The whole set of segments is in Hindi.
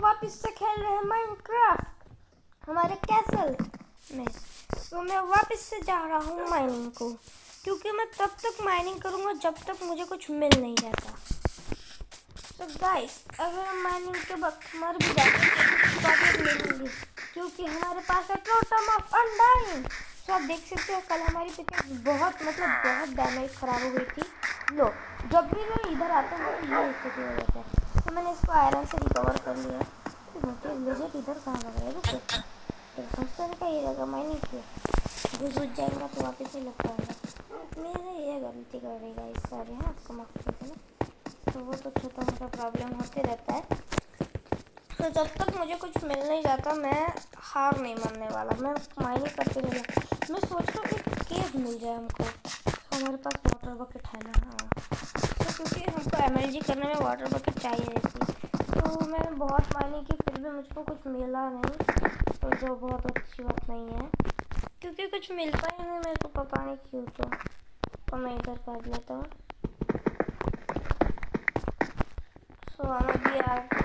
वापस से खेल रहे हैं माइनक्राफ्ट हमारे कैसल में। तो मैं वापस से जा रहा हूँ माइनिंग को, क्योंकि मैं तब तक माइनिंग करूँगा जब तक मुझे कुछ मिल नहीं जाता। तो गाइस अगर हम माइनिंग के वक्त मर भी जाते हैं तो मिलेंगे, क्योंकि हमारे पास है टोटम ऑफ़ अनडाइंग तो आप देख सकते हो, कल हमारी पिक्चर बहुत मतलब बहुत डैमेज खराब हो गई थी। लो जब भी मैं इधर आता हूँ तो ये स्थिति हो जाता है। तो मैंने इसको आयरन से रिकवर कर लिया। तो मुझे इधर कहाँ लग रहा है? तो समझते हैं ये जगह माइनिंग किया जो सूझ जाएगा तो वापस ही लग पाएगा मेरे ये गलती कर रही है इस सारे हैं, आपको माफ़ कर देना। तो वो तो छोटा मोटा प्रॉब्लम होते रहता है। तो जब तक मुझे कुछ मिल नहीं जाता, मैं हार नहीं मानने वाला। मैं माइनिंग करते रहूँगा मैं सोच रहा हूँ कि केव मिल जाए हमको। हमारे पास वाटर बकेट है ना हाँ। क्योंकि हमको एमएलजी करने में वाटर बकेट चाहिए रहती तो मैंने बहुत माइनिंग की फिर भी मुझको कुछ मिला नहीं तो जो बहुत अच्छी बात नहीं है। क्योंकि कुछ मिलता ही नहीं मेरे को पता नहीं क्यों तो, तो मैं इधर कर लेता हूँ। तो हम अभी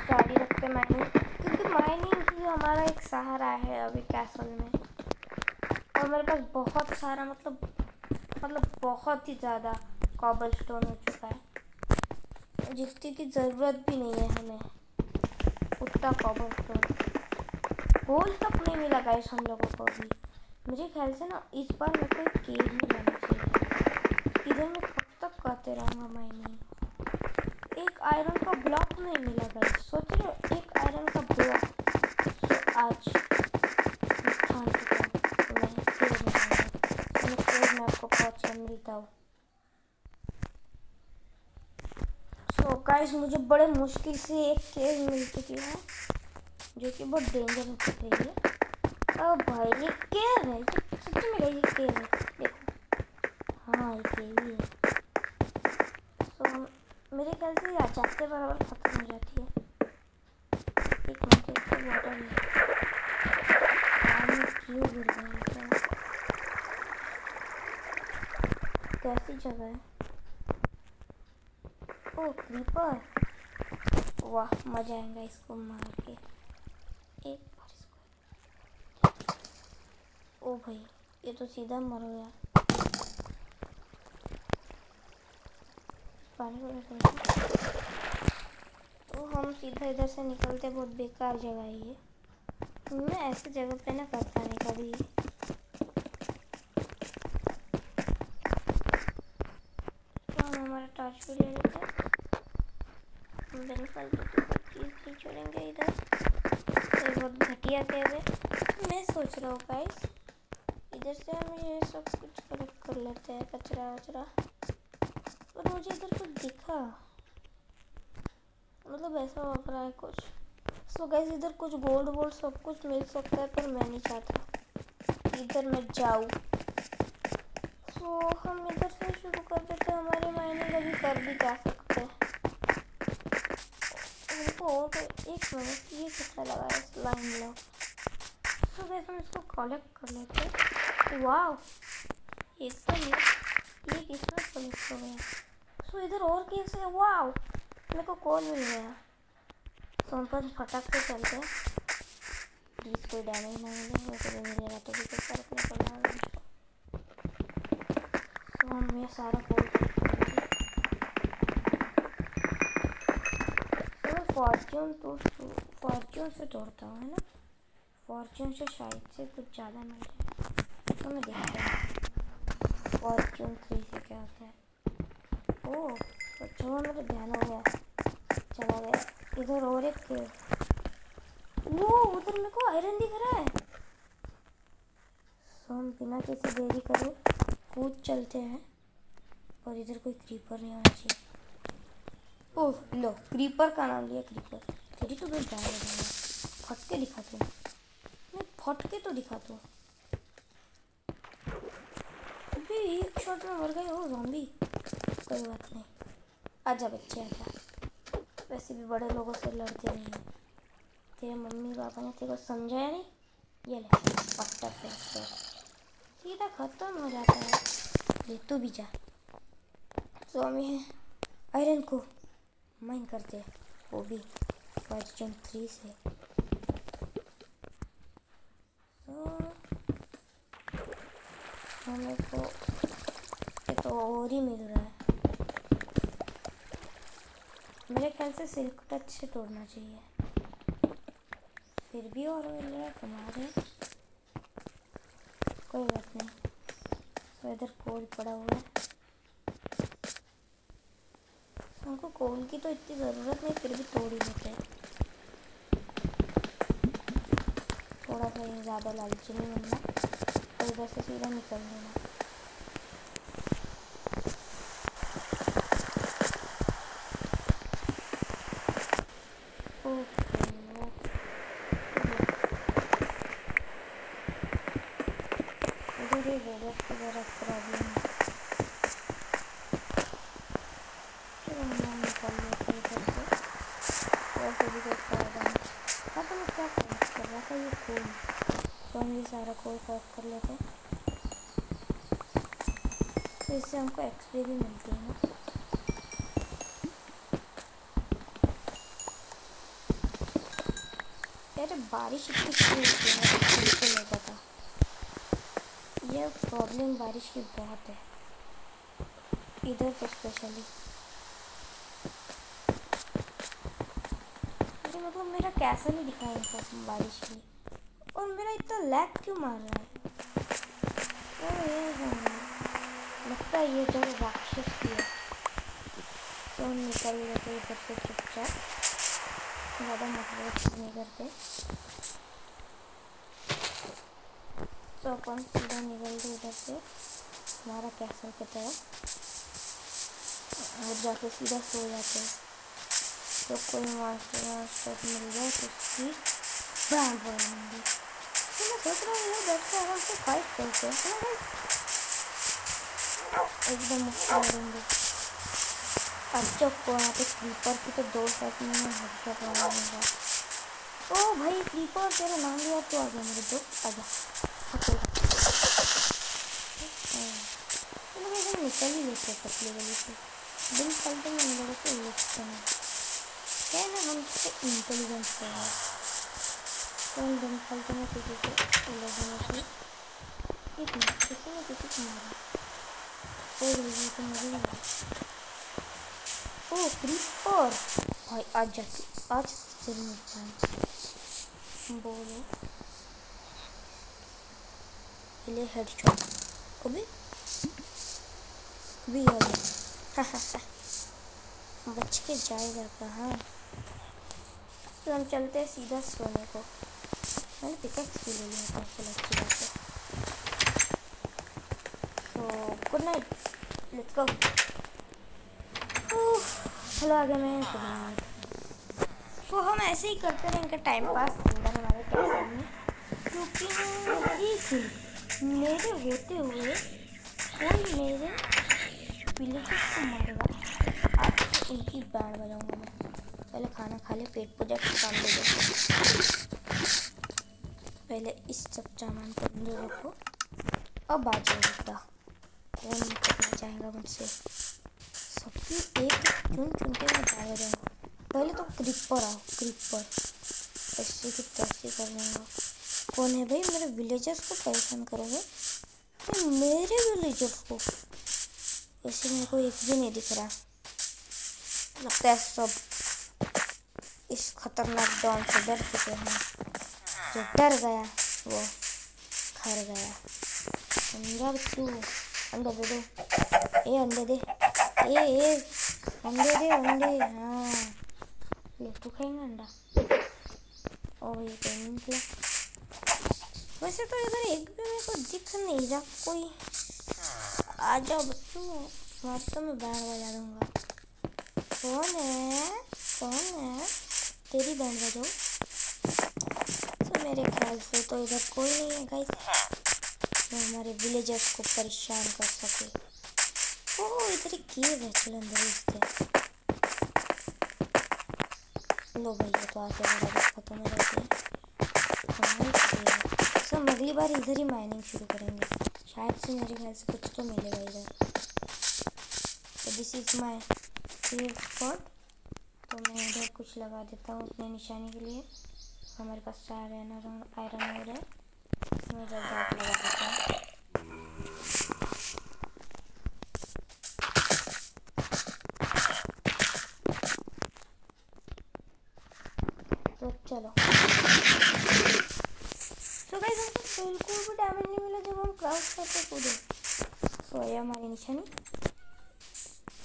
जारी रखते माइनिंग क्योंकि माइनिंग ही हमारा एक सहारा है अभी कैसल में। और मेरे पास बहुत सारा मतलब मतलब बहुत ही ज़्यादा कॉबल स्टोन हो चुका है। जिसकी की ज़रूरत भी नहीं है हमें। उतना कॉपर स्टोन गोल तक नहीं मिला गाइस हम लोगों को भी मुझे ख्याल से ना इस बार मेरे को केव नहीं लाना चाहिए। इधर मैं कब तक करते रहूँगा मैंने एक आयरन का ब्लॉक नहीं मिला गाइस सोच रहे हो, एक आयरन का ब्लॉक आज मिलता हूँ सो गाइस मुझे बड़े मुश्किल से एक केव मिल चुकी है, जो कि बहुत डेंजर हो चुकी है। अब भाई, ये केव है? सच्ची में ये केव है देखो। हाँ ये केव ही है। सो मेरे ख्याल से जाते बराबर खत्म हो जाती है। एक मिनट वाटर क्यों गिर है? कैसी जगह है? ओ क्रीपर वाह, मज़ा आएगा इसको मार के। एक बार इसको। ओ भाई, ये तो सीधा मरो यार। तो हम सीधा इधर से निकलते बहुत बेकार जगह है ये। मैं ऐसे जगह पे ना करता नहीं कभी हमारा टॉर्च भी ले लेते हैं। चीज़ नहीं छोड़ेंगे इधर तो बहुत घटिया थे मैं सोच रहा हूँ गाइस इधर से हम ये सब कुछ कलेक्ट कर लेते हैं कचरा वचरा पर मुझे इधर कुछ दिखा मतलब ऐसा लग रहा है कुछ सो गैस इधर कुछ गोल्ड वोल्ड सब कुछ मिल सकता है पर मैं नहीं चाहता इधर मैं जाऊँ सो हम इधर से शुरू कर देते हैं हमारी माइनिंग अभी कर भी जा सकते हैं और तो एक मिनट ये कितना लगा है स्लाइम ब्लॉक सो गैस हम इसको कलेक्ट कर लेते हैं। वाह एकदम ये किसमें कलेक्ट हो गया? सो इधर और कैसे वाह मेरे को कॉल मिल गया। सो हम पर फटाक से चलते हैं। प्लीज़ कोई डैमेज ना मिले वैसे भी मिलेगा तो भी कुछ फ़र्क नहीं पड़ेगा हम ये सारा कोड फॉर्च्यून तो फॉर्च्यून से तोड़ता हूँ, है ना? फॉर्च्यून से शायद से कुछ ज़्यादा मिल जाए तो मैं देखता हूँ फॉर्च्यून थ्री से क्या होता है? ओह अच्छा मेरा ध्यान हो गया। चला गया। इधर और एक वो, उधर मेरे को आयरन दिख रहा है। सो, हम बिना किसी देरी करे कूद चलते हैं। और इधर कोई क्रीपर नहीं आना चाहिए। ओह, लो क्रीपर का नाम लिया क्रीपर तेरी तो मैं जाने दूँगा फटके दिखा तू। मैं फटके तो दिखा तू। अभी एक शॉट में मर गए हो जॉम्बी कोई बात नहीं। आजा बच्चे, आजा। वैसे भी बड़े लोगों से लड़ते नहीं हैं। तेरे मम्मी पापा ने तेरे को समझाया नहीं? ये ले, पट्टा से सीधा ख़त्म हो जाता है। ले, तू भी जा। तो हमें आयरन को। माइन करते वो भी वर्जन थ्री से। तो हमें को ये तो और ही मिल रहा है। मेरे ख्याल से सिल्क टच से तोड़ना चाहिए। फिर भी और मिल रहा है, कमा रहे कोई बात नहीं। तो इधर कोल पड़ा हुआ है। हमको कोल की तो इतनी ज़रूरत नहीं, फिर भी थोड़ी ही लेते हैं। थोड़ा सा ज़्यादा लालची नहीं बनना, और इधर से सीधा निकल लेना सारा कोल कलेक्ट कर लेते हैं तो इससे हमको एक्सपी भी मिलती है यार बारिश इतनी क्यों होती है बिल्कुल नहीं पता ये प्रॉब्लम बारिश की बहुत है। इधर तो स्पेशली मतलब मेरा कैसा नहीं दिखा इनको बारिश की और मेरा इतना लैग क्यों मार रहा है? ये लगता है ये जब राक्षस की है। तो निकल लेते इधर से चुपचाप। ज़्यादा मतलब नहीं करते। तो अपन सीधा निकलते इधर से। हमारा कैसल की तरफ़ और जाके सीधा सो जाते हैं। तो कोई मास्टर मास्टर मिल जाए तो उसकी ब्रांड बनाएँगे तो मैं सोच रहा हूँ यार बैठ के आराम से फाइट करते हैं एकदम मुश्किल करेंगे अच्छा को यहाँ पे क्रीपर की तो दो सेट में मैं हेडशॉट लगाऊँगा ओ भाई क्रीपर तेरा नाम लिया तो आ गया मेरे दोस्त आ जा एकदम निकल ही लेते पतले गली से दिन फालतू में इन लोगों को लिखते हैं क्या है ना हम इंटेलिजेंस कर रहे हैं कौन दिन फालतू में किसी से से एक मिनट किसी ने किसी को मारा और ये तो मुझे ओ क्रीपर भाई आज जाती आज ज़रूर मिलता है बोलो पहले हेडशॉट अभी अभी आ गया बच के जाएगा कहाँ तो हम चलते हैं सीधा सोने को। मैंने पिकअप्स भी ले लिया था, चलो अच्छी बात है। So good night let's go चलो आगे मैं गुड नाइट सो हम ऐसे ही करते रहेंगे टाइम पास अंदर हमारे कैसे में। क्योंकि मेरे होते हुए कोई मेरे विलेजेस को मारेगा आज उनकी बैंड बजाऊँगा मैं पहले खाना खा ले पेट पूजा का काम दे दो पहले इस सब सामान को अंदर रखो। अब आ जाएगा कौन करना चाहेगा मुझसे? सबकी एक चुन चुन के मैं डाल रहा हूँ। पहले तो क्रिपर आओ क्रिपर ऐसे की तैसे कर लूँगा कौन है भाई? मेरे विलेजर्स को परेशान करोगे? तो मेरे विलेजर्स को। वैसे मेरे को एक भी नहीं दिख रहा। लगता है सब इस खतरनाक डॉन से डर चुके हैं। जो डर गया, वो खर गया। समझा तू अंडा दे दो। ए अंडे दे। ए ए अंडे दे अंडे हाँ। ले तू खाएँगे अंडा? ओ, ये पेन निकला। वैसे तो इधर एक भी मेरे को दिख नहीं रहा कोई। आ जाओ बच्चों तुम्हारे तो मैं बैंड बजा दूँगा कौन है? कौन है? तेरी बैंड बजाओ मेरे ख्याल से तो इधर कोई नहीं है गाइस जो हमारे विलेजर्स को परेशान कर सके। ओ, इधर एक केव है, चलो अंदर इसके लो भैया तो आके मेरा बस खत्म हो। जाती है सब अगली बार इधर ही माइनिंग शुरू करेंगे। शायद से मेरे ख्याल से कुछ तो मिलेगा इधर। तो this is my safe spot तो मैं इधर कुछ लगा देता हूँ अपने निशानी के लिए। हमारे पास चार आयरन आयरन और है। मैं लगा देता हूँ। तो चलो। तो गाइस हमको बिल्कुल भी डैमेज नहीं मिला जब हम क्राउच करके कूदे। सो ये हमारी निशानी।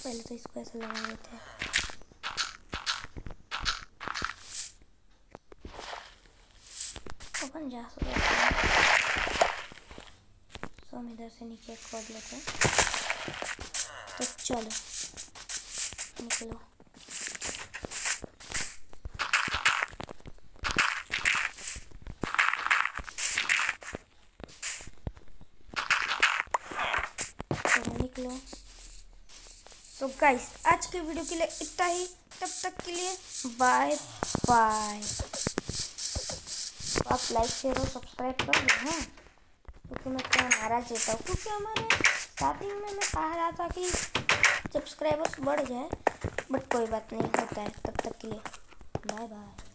पहले तो इसको ऐसे लगा देते हैं अपन जा सकते सो हम इधर से नीचे खोद लेते हैं तो चलो निकलो so गाइस आज के वीडियो के लिए इतना ही. तब तक के लिए बाय बाय आप लाइक शेयर और सब्सक्राइब कर दो हैं, क्योंकि मैं थोड़ा नाराज़ देता हूँ। क्योंकि हमारे स्टार्टिंग में मैं कह रहा था कि सब्सक्राइबर्स बढ़ जाए बट कोई बात नहीं, होता है, तब तक के लिए। Bye bye